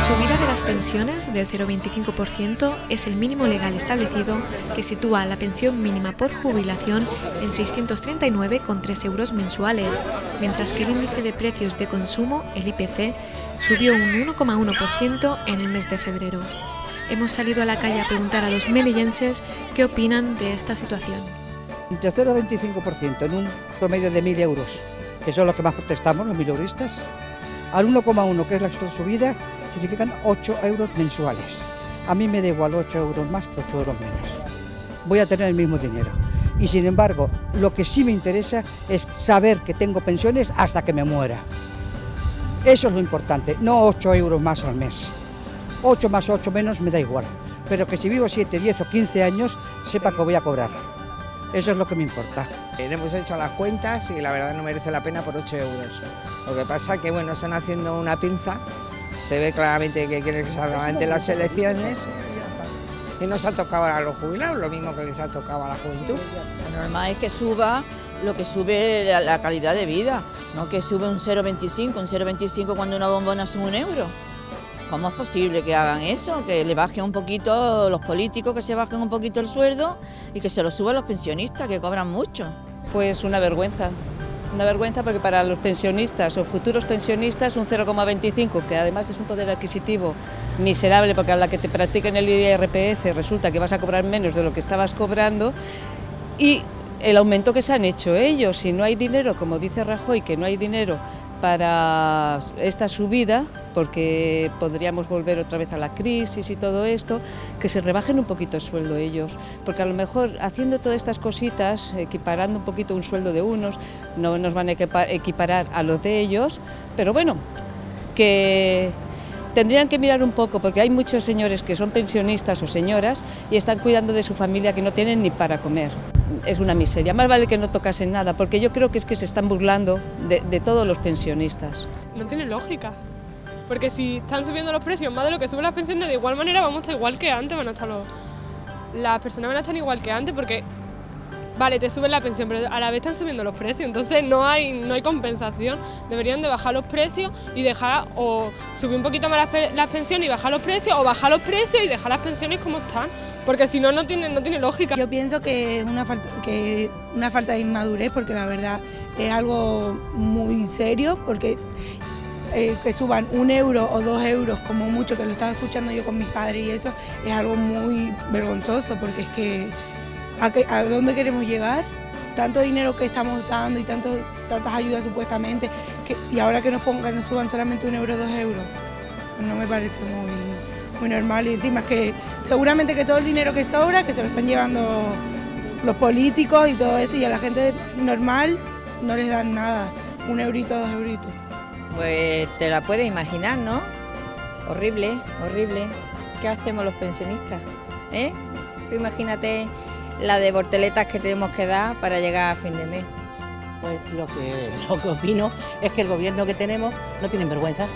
subida de las pensiones del 0,25% es el mínimo legal establecido que sitúa la pensión mínima por jubilación en 639,3 euros mensuales, mientras que el índice de precios de consumo, el IPC, subió un 1,1% en el mes de febrero. Hemos salido a la calle a preguntar a los melillenses qué opinan de esta situación. Entre 0 y 25% en un promedio de 1.000 euros, que son los que más protestamos, los mileuristas, al 1,1 que es la subida, significan 8 euros mensuales. A mí me da igual 8 euros más que 8 euros menos. Voy a tener el mismo dinero. Y sin embargo, lo que sí me interesa es saber que tengo pensiones hasta que me muera. Eso es lo importante, no 8 euros más al mes. 8 más 8 menos me da igual. Pero que si vivo 7, 10 o 15 años, sepa que voy a cobrar. Eso es lo que me importa. Hemos hecho las cuentas y la verdad no merece la pena por 8 euros. Lo que pasa que bueno, están haciendo una pinza, se ve claramente que quieren que salgan adelante las elecciones y nos ha tocado a los jubilados, lo mismo que les ha tocado a la juventud. Lo normal es que suba lo que sube la, calidad de vida, no que sube un 0,25, un 0,25 cuando una bombona sube un euro. ¿Cómo es posible que hagan eso? Que le bajen un poquito los políticos, que se bajen un poquito el sueldo y que se lo suban los pensionistas, que cobran mucho. Pues una vergüenza, una vergüenza porque para los pensionistas o futuros pensionistas un 0,25, que además es un poder adquisitivo miserable porque a la que te practiquen el IRPF resulta que vas a cobrar menos de lo que estabas cobrando y el aumento que se han hecho ellos, si no hay dinero, como dice Rajoy, que no hay dinero para esta subida, porque podríamos volver otra vez a la crisis y todo esto, que se rebajen un poquito el sueldo ellos, porque a lo mejor haciendo todas estas cositas, equiparando un poquito un sueldo de unos, no nos van a equiparar a los de ellos, pero bueno, que tendrían que mirar un poco, porque hay muchos señores que son pensionistas o señoras y están cuidando de su familia que no tienen ni para comer es una miseria. Más vale que no tocasen nada, porque yo creo que es que se están burlando de, todos los pensionistas. No tiene lógica, porque si están subiendo los precios más de lo que suben las pensiones, de igual manera vamos a estar igual que antes, van a estar los, las personas van a estar igual que antes, porque vale, te suben la pensión, pero a la vez están subiendo los precios, entonces no hay, no hay compensación. Deberían de bajar los precios y dejar, o subir un poquito más las, las pensiones y bajar los precios, o bajar los precios y dejar las pensiones como están porque si no, no tiene, no tiene lógica. Yo pienso que es una falta, que una falta de inmadurez, porque la verdad es algo muy serio, porque eh, que suban un euro o dos euros como mucho, que lo estaba escuchando yo con mis padres y eso, es algo muy vergonzoso, porque es que ¿a, dónde queremos llegar? Tanto dinero que estamos dando y tanto, tantas ayudas supuestamente, y ahora que nos pongan, nos suban solamente un euro dos euros, no me parece muy muy normal y encima es que seguramente que todo el dinero que sobra, que se lo están llevando los políticos y todo eso y a la gente normal no les dan nada, un eurito, dos euritos. Pues te la puedes imaginar, ¿no? Horrible, horrible. ¿Qué hacemos los pensionistas? ¿Eh? Tú imagínate la de borteletas que tenemos que dar para llegar a fin de mes. Pues lo que, lo que opino es que el gobierno que tenemos no tiene vergüenza.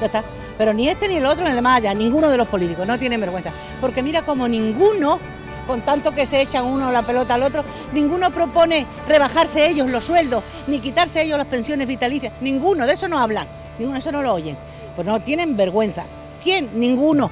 Ya está. Pero ni este ni el otro ni el de Maya, ninguno de los políticos, no tienen vergüenza. Porque mira como ninguno, con tanto que se echan uno la pelota al otro, ninguno propone rebajarse ellos los sueldos, ni quitarse ellos las pensiones vitalicias. Ninguno, de eso no hablan, ninguno, de eso no lo oyen. Pues no tienen vergüenza. ¿Quién? Ninguno.